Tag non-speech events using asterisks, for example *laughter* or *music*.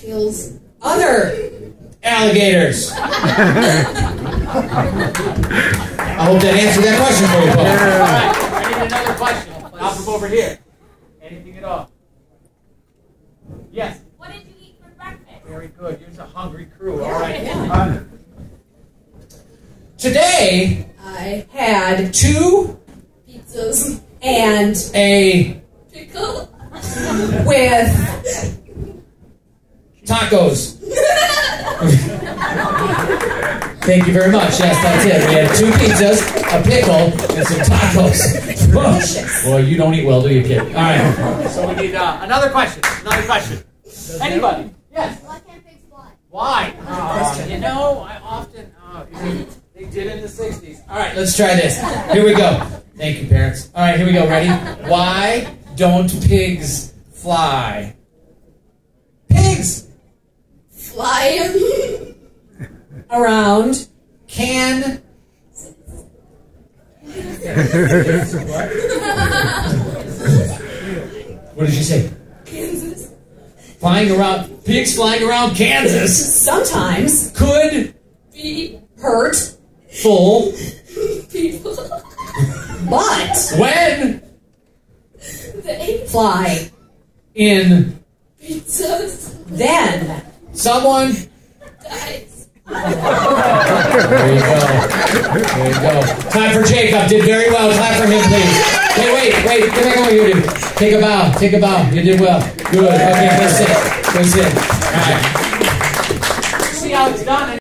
Kills. Other alligators. *laughs* I hope that answered that question for you, All folks. right, I need another question. Now from over here. Anything at all? Yes. What did you eat for breakfast? Very good. You're a hungry crew. All right. Uh, *laughs* Today I had two pizzas and a pickle with tacos. Thank you very much. Yes, that's it. We had two pizzas, a pickle, and some tacos. well, you don't eat well, do you, kid? All right. so we need uh, another question. Another question. Anybody? Yes. Why can't pigs fly? Why? Uh, you know, I often. Uh, they did in the 60s. All right, let's try this. Here we go. Thank you, parents. All right, here we go. Ready? Why don't pigs fly? Pigs flying *laughs* around can. *laughs* what did you say? Kansas. Flying around, pigs flying around Kansas Sometimes could be hurt full people. but when They fly in pizzas then someone dies. There you go. There you go. Time for Jacob. Did very well. Clap for him, please. Hey, wait, wait. Get back over here, dude. Take a bow. Take a bow. You did well. Good. Okay, go sit. Go sit. All right. See how it's done.